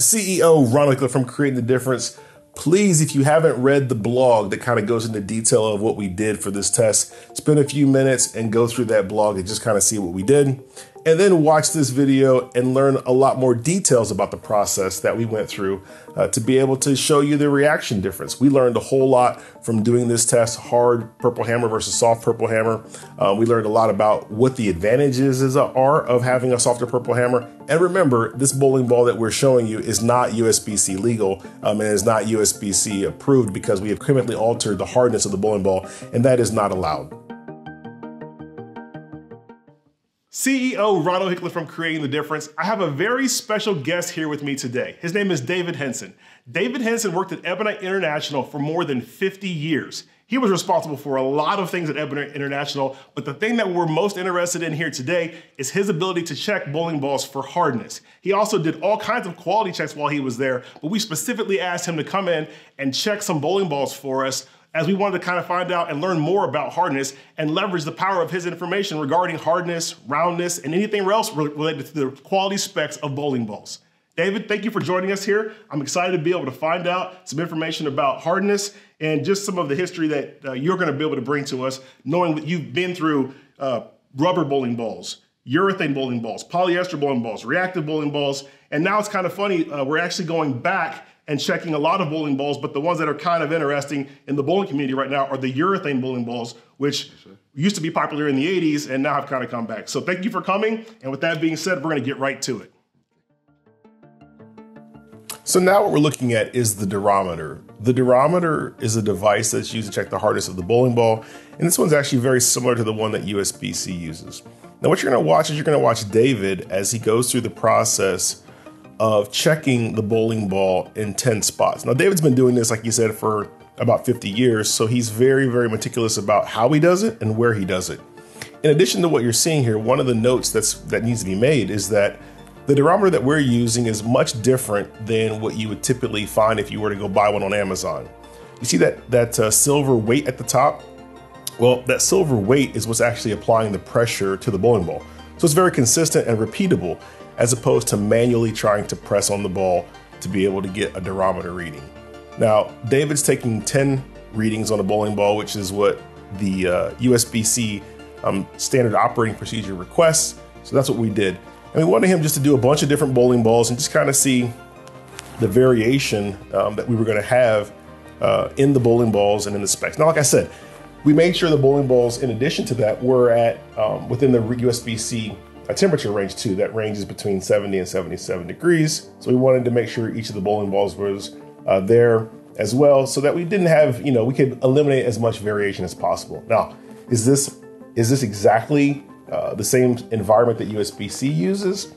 CEO Ron from Creating the Difference. Please, if you haven't read the blog that kind of goes into detail of what we did for this test, spend a few minutes and go through that blog and just kind of see what we did and then watch this video and learn a lot more details about the process that we went through uh, to be able to show you the reaction difference. We learned a whole lot from doing this test, hard purple hammer versus soft purple hammer. Uh, we learned a lot about what the advantages are of having a softer purple hammer. And remember, this bowling ball that we're showing you is not USBC legal um, and is not USBC approved because we have chemically altered the hardness of the bowling ball, and that is not allowed. CEO Ronald Hickland from Creating the Difference. I have a very special guest here with me today. His name is David Henson. David Henson worked at Ebonite International for more than 50 years. He was responsible for a lot of things at Ebonite International, but the thing that we're most interested in here today is his ability to check bowling balls for hardness. He also did all kinds of quality checks while he was there, but we specifically asked him to come in and check some bowling balls for us as we wanted to kind of find out and learn more about hardness and leverage the power of his information regarding hardness, roundness, and anything else related to the quality specs of bowling balls. David, thank you for joining us here. I'm excited to be able to find out some information about hardness and just some of the history that uh, you're going to be able to bring to us, knowing that you've been through uh, rubber bowling balls, urethane bowling balls, polyester bowling balls, reactive bowling balls, and now it's kind of funny, uh, we're actually going back and checking a lot of bowling balls, but the ones that are kind of interesting in the bowling community right now are the urethane bowling balls, which used to be popular in the 80s and now have kind of come back. So thank you for coming. And with that being said, we're going to get right to it. So now what we're looking at is the durometer. The durometer is a device that's used to check the hardness of the bowling ball, and this one's actually very similar to the one that USBC uses. Now what you're going to watch is you're going to watch David as he goes through the process of checking the bowling ball in 10 spots. Now, David's been doing this, like you said, for about 50 years, so he's very, very meticulous about how he does it and where he does it. In addition to what you're seeing here, one of the notes that's that needs to be made is that the durometer that we're using is much different than what you would typically find if you were to go buy one on Amazon. You see that that uh, silver weight at the top? Well, that silver weight is what's actually applying the pressure to the bowling ball. So it's very consistent and repeatable as opposed to manually trying to press on the ball to be able to get a durometer reading. Now, David's taking 10 readings on a bowling ball, which is what the uh, USBC um, standard operating procedure requests. So that's what we did. And we wanted him just to do a bunch of different bowling balls and just kind of see the variation um, that we were going to have uh, in the bowling balls and in the specs. Now, like I said, we made sure the bowling balls, in addition to that, were at um, within the USBC a temperature range too that ranges between 70 and 77 degrees. So we wanted to make sure each of the bowling balls was uh, there as well, so that we didn't have, you know, we could eliminate as much variation as possible. Now, is this is this exactly uh, the same environment that USBC uses?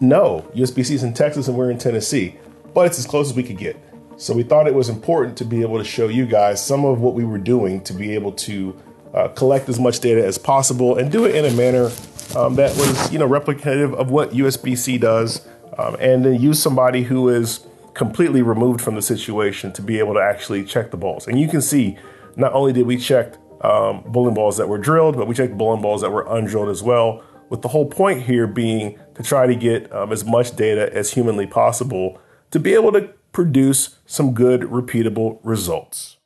No, USBC is in Texas and we're in Tennessee, but it's as close as we could get. So we thought it was important to be able to show you guys some of what we were doing to be able to uh, collect as much data as possible and do it in a manner um, that was, you know, replicative of what USBC does, um, and then use somebody who is completely removed from the situation to be able to actually check the balls. And you can see, not only did we check um, bowling balls that were drilled, but we checked bowling balls that were undrilled as well. With the whole point here being to try to get um, as much data as humanly possible to be able to produce some good, repeatable results.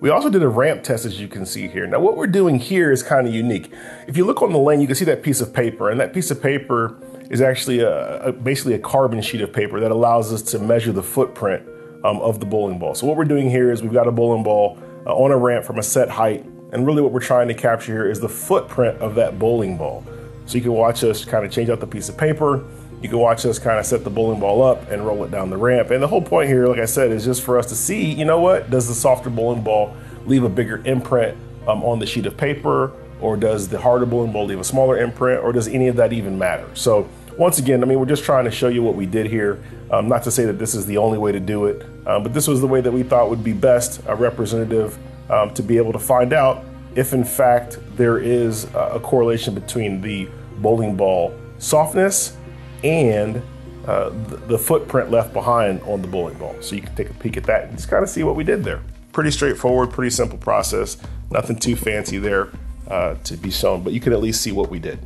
We also did a ramp test as you can see here. Now what we're doing here is kind of unique. If you look on the lane, you can see that piece of paper and that piece of paper is actually a, a basically a carbon sheet of paper that allows us to measure the footprint um, of the bowling ball. So what we're doing here is we've got a bowling ball uh, on a ramp from a set height and really what we're trying to capture here is the footprint of that bowling ball. So you can watch us kind of change out the piece of paper you can watch us kind of set the bowling ball up and roll it down the ramp. And the whole point here, like I said, is just for us to see, you know what, does the softer bowling ball leave a bigger imprint um, on the sheet of paper? Or does the harder bowling ball leave a smaller imprint? Or does any of that even matter? So once again, I mean, we're just trying to show you what we did here. Um, not to say that this is the only way to do it, uh, but this was the way that we thought would be best, a representative um, to be able to find out if in fact there is a correlation between the bowling ball softness and uh, the, the, footprint left behind on the bowling ball. So you can take a peek at that and just kind of see what we did there. Pretty straightforward, pretty simple process. Nothing too fancy there uh, to be shown, but you can at least see what we did.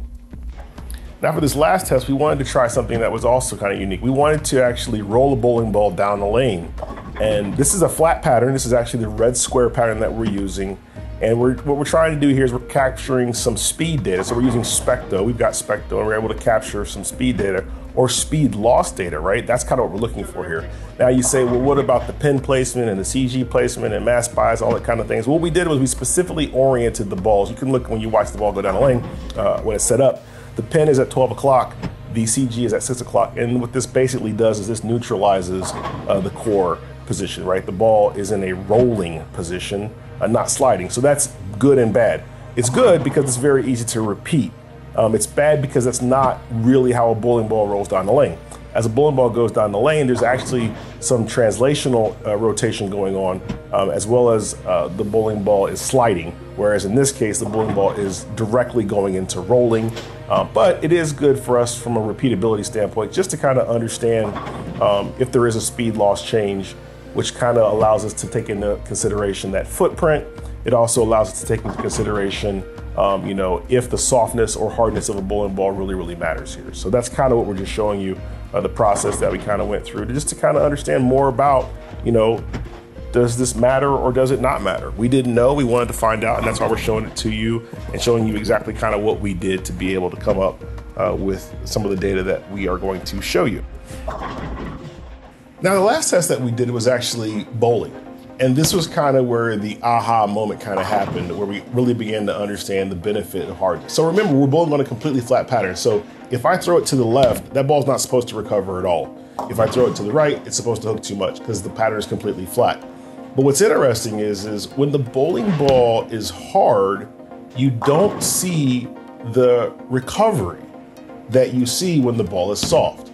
Now for this last test, we wanted to try something that was also kind of unique. We wanted to actually roll a bowling ball down the lane. And this is a flat pattern. This is actually the red square pattern that we're using. And we're, what we're trying to do here is we're capturing some speed data. So we're using Specto. We've got Specto and we're able to capture some speed data or speed loss data, right? That's kind of what we're looking for here. Now you say, well, what about the pin placement and the CG placement and mass bias, all that kind of things? What we did was we specifically oriented the balls. You can look when you watch the ball go down the lane uh, when it's set up. The pin is at 12 o'clock. The CG is at 6 o'clock. And what this basically does is this neutralizes uh, the core position, right? The ball is in a rolling position, uh, not sliding. So that's good and bad. It's good because it's very easy to repeat. Um, it's bad because that's not really how a bowling ball rolls down the lane. As a bowling ball goes down the lane, there's actually some translational uh, rotation going on, um, as well as uh, the bowling ball is sliding. Whereas in this case, the bowling ball is directly going into rolling. Uh, but it is good for us from a repeatability standpoint, just to kind of understand um, if there is a speed loss change which kind of allows us to take into consideration that footprint. It also allows us to take into consideration, um, you know, if the softness or hardness of a bowling ball really, really matters here. So that's kind of what we're just showing you, uh, the process that we kind of went through, just to kind of understand more about, you know, does this matter or does it not matter? We didn't know, we wanted to find out, and that's why we're showing it to you and showing you exactly kind of what we did to be able to come up uh, with some of the data that we are going to show you. Now, the last test that we did was actually bowling. And this was kind of where the aha moment kind of happened, where we really began to understand the benefit of hardness. So remember, we're bowling on a completely flat pattern. So if I throw it to the left, that ball's not supposed to recover at all. If I throw it to the right, it's supposed to hook too much because the pattern is completely flat. But what's interesting is, is when the bowling ball is hard, you don't see the recovery that you see when the ball is soft.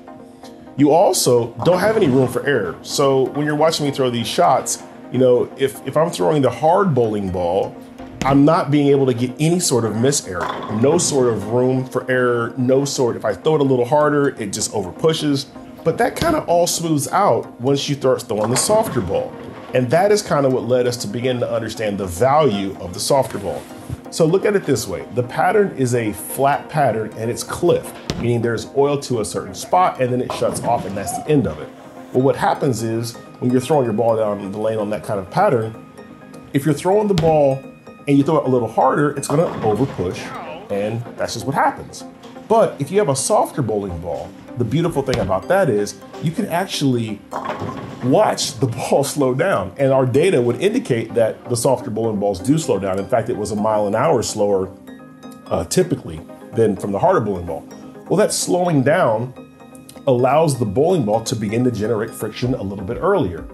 You also don't have any room for error. So when you're watching me throw these shots, you know, if, if I'm throwing the hard bowling ball, I'm not being able to get any sort of miss error, no sort of room for error, no sort. If I throw it a little harder, it just over pushes. But that kind of all smooths out once you start throwing the softer ball. And that is kind of what led us to begin to understand the value of the softer ball. So look at it this way. The pattern is a flat pattern and it's cliff, meaning there's oil to a certain spot and then it shuts off and that's the end of it. But what happens is when you're throwing your ball down the lane on that kind of pattern, if you're throwing the ball and you throw it a little harder, it's gonna over push and that's just what happens. But if you have a softer bowling ball, the beautiful thing about that is you can actually watch the ball slow down. And our data would indicate that the softer bowling balls do slow down. In fact, it was a mile an hour slower uh, typically than from the harder bowling ball. Well, that slowing down allows the bowling ball to begin to generate friction a little bit earlier.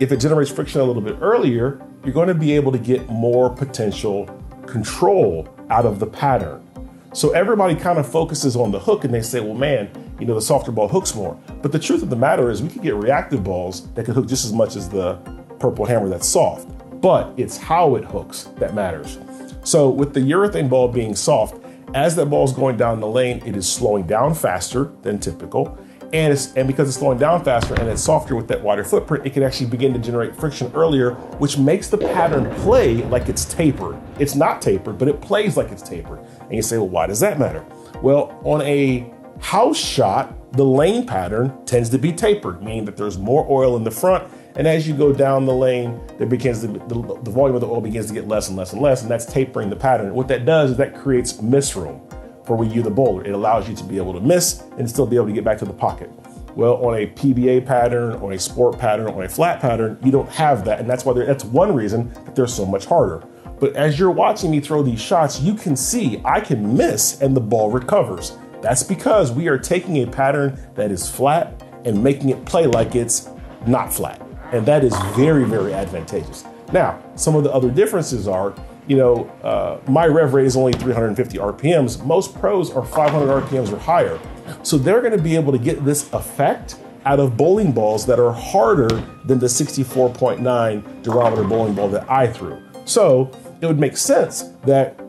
If it generates friction a little bit earlier, you're going to be able to get more potential control out of the pattern. So everybody kind of focuses on the hook and they say, well, man, you know, the softer ball hooks more. But the truth of the matter is we could get reactive balls that can hook just as much as the purple hammer that's soft. But it's how it hooks that matters. So with the urethane ball being soft, as that ball is going down the lane, it is slowing down faster than typical. And, it's, and because it's slowing down faster and it's softer with that wider footprint, it can actually begin to generate friction earlier, which makes the pattern play like it's tapered. It's not tapered, but it plays like it's tapered. And you say, well, why does that matter? Well, on a house shot, the lane pattern tends to be tapered, meaning that there's more oil in the front. And as you go down the lane, there begins to, the, the volume of the oil begins to get less and less and less, and that's tapering the pattern. What that does is that creates miss room for when you, the bowler. It allows you to be able to miss and still be able to get back to the pocket. Well, on a PBA pattern, on a sport pattern, on a flat pattern, you don't have that. And that's why that's one reason that they're so much harder. But as you're watching me throw these shots, you can see I can miss and the ball recovers. That's because we are taking a pattern that is flat and making it play like it's not flat. And that is very, very advantageous. Now, some of the other differences are, you know, uh, my rev rate is only 350 RPMs. Most pros are 500 RPMs or higher. So they're going to be able to get this effect out of bowling balls that are harder than the 64.9 durometer bowling ball that I threw. So it would make sense that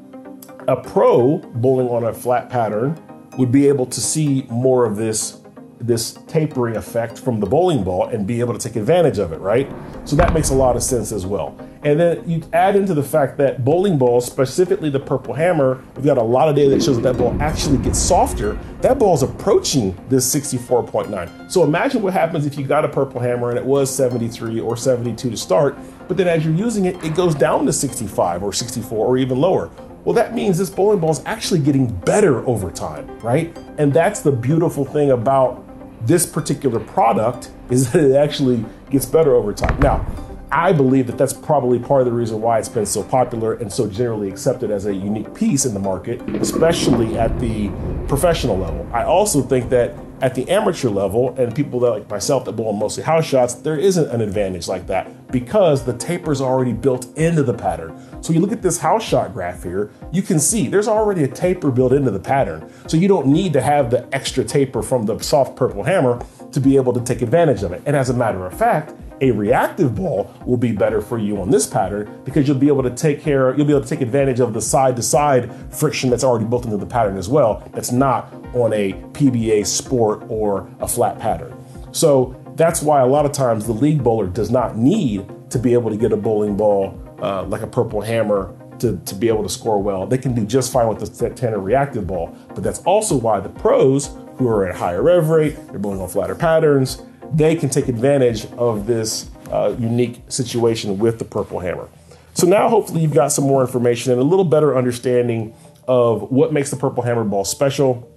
a pro bowling on a flat pattern would be able to see more of this this tapering effect from the bowling ball and be able to take advantage of it, right? So that makes a lot of sense as well. And then you add into the fact that bowling balls, specifically the Purple Hammer, we've got a lot of data that shows that that ball actually gets softer. That ball is approaching this 64.9. So imagine what happens if you got a Purple Hammer and it was 73 or 72 to start, but then as you're using it, it goes down to 65 or 64 or even lower. Well, that means this bowling ball is actually getting better over time, right? And that's the beautiful thing about this particular product is that it actually gets better over time. Now, I believe that that's probably part of the reason why it's been so popular and so generally accepted as a unique piece in the market, especially at the professional level. I also think that at the amateur level, and people that like myself that bowl mostly house shots, there isn't an advantage like that because the taper's already built into the pattern. So you look at this house shot graph here, you can see there's already a taper built into the pattern. So you don't need to have the extra taper from the soft purple hammer to be able to take advantage of it. And as a matter of fact, a reactive ball will be better for you on this pattern because you'll be able to take care, you'll be able to take advantage of the side to side friction that's already built into the pattern as well. That's not on a PBA sport or a flat pattern. So that's why a lot of times the league bowler does not need to be able to get a bowling ball uh, like a purple hammer to, to be able to score well. They can do just fine with the Tanner reactive ball, but that's also why the pros who are at higher rev rate, they're bowling on flatter patterns, they can take advantage of this uh, unique situation with the Purple Hammer. So now hopefully you've got some more information and a little better understanding of what makes the Purple Hammer ball special.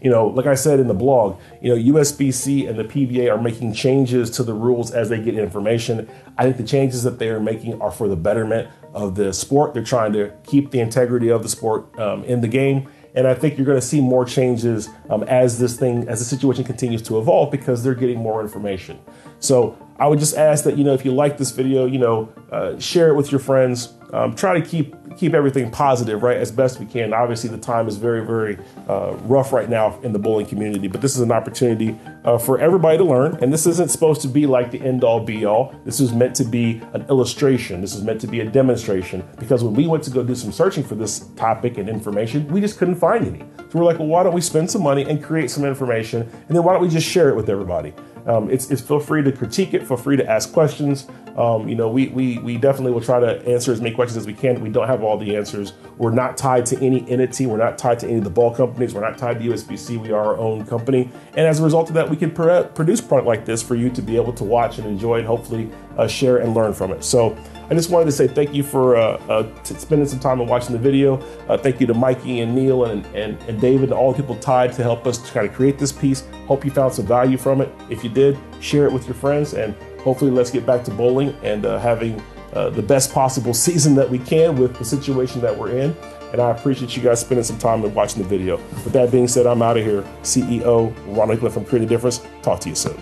You know, like I said in the blog, you know, USBC and the PBA are making changes to the rules as they get information. I think the changes that they are making are for the betterment of the sport. They're trying to keep the integrity of the sport um, in the game and I think you're going to see more changes um, as this thing, as the situation continues to evolve because they're getting more information. So I would just ask that, you know, if you like this video, you know, uh, share it with your friends. Um, try to keep keep everything positive, right, as best we can. Obviously, the time is very, very uh, rough right now in the bowling community, but this is an opportunity uh, for everybody to learn. And this isn't supposed to be like the end all be all. This is meant to be an illustration. This is meant to be a demonstration because when we went to go do some searching for this topic and information, we just couldn't find any. So we're like, well, why don't we spend some money and create some information? And then why don't we just share it with everybody? Um, it's, it's, feel free to critique it, feel free to ask questions. Um, you know, we, we, we definitely will try to answer as many questions as we can. We don't have all the answers. We're not tied to any entity. We're not tied to any of the ball companies. We're not tied to USBC. We are our own company. And as a result of that, we can pr- produce product like this for you to be able to watch and enjoy and hopefully uh, share and learn from it. So I just wanted to say thank you for uh, uh, spending some time and watching the video. Uh, thank you to Mikey and Neil and, and, and David and all the people tied to help us to kind of create this piece. Hope you found some value from it. If you did, share it with your friends and hopefully let's get back to bowling and uh, having uh, the best possible season that we can with the situation that we're in. And I appreciate you guys spending some time and watching the video. With that being said, I'm out of here. CEO Ronald from Create a Difference. Talk to you soon.